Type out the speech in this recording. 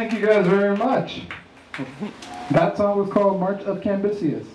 Thank you guys very much. That song was called March of Cambyses."